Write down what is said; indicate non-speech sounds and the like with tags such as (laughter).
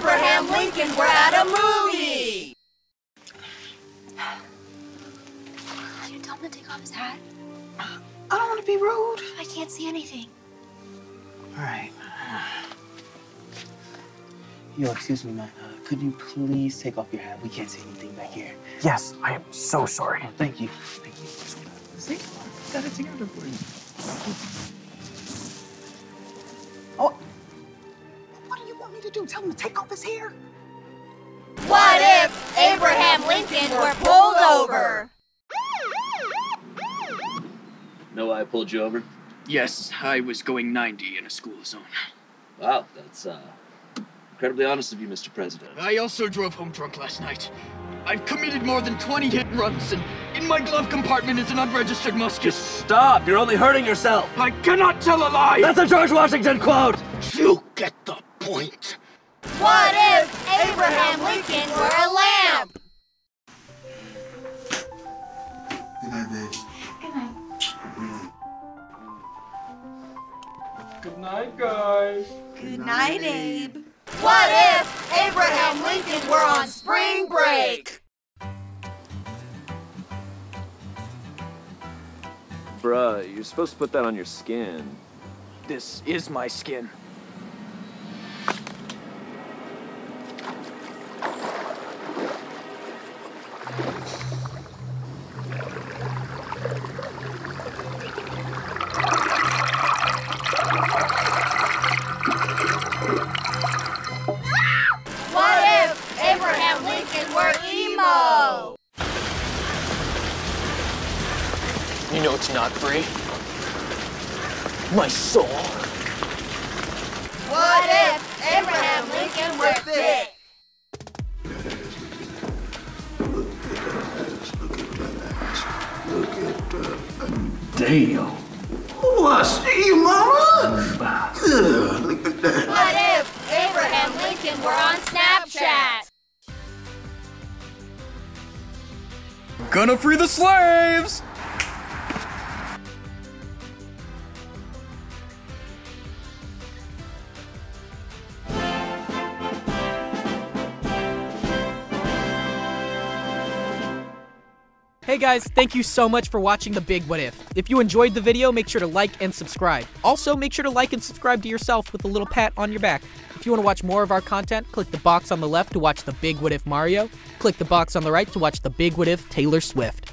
Abraham Lincoln were at a movie? Can (sighs) You tell him to take off his hat. I don't want to be rude. I can't see anything. All right. (sighs) Yo, excuse me, man. Uh, could you please take off your hat? We can't see anything back here. Yes, I am so sorry. Oh, thank you. Thank you. See, got it together for you. Do you want me to do? Tell him to take off his hair? What if Abraham Lincoln were pulled over? Know why I pulled you over? Yes, I was going 90 in a school zone. Wow, that's uh, incredibly honest of you, Mr. President. I also drove home drunk last night. I've committed more than 20 hit and runs, and in my glove compartment is an unregistered musket. Just stop! You're only hurting yourself! I cannot tell a lie! That's a George Washington quote! You get the point. What if Abraham Lincoln were a lamp? Good night, babe. Good night. Good night, guys. Good night, Abe. What if Abraham Lincoln were on spring break? Bruh, you're supposed to put that on your skin. This is my skin. You know it's not free. My soul. What if Abraham Lincoln were thick? Damn. I see you, mama. Look at that. What if Abraham Lincoln were on Snapchat? Gonna free the slaves! Hey guys, thank you so much for watching The Big What If. If you enjoyed the video, make sure to like and subscribe. Also, make sure to like and subscribe to yourself with a little pat on your back. If you want to watch more of our content, click the box on the left to watch The Big What If Mario. Click the box on the right to watch The Big What If Taylor Swift.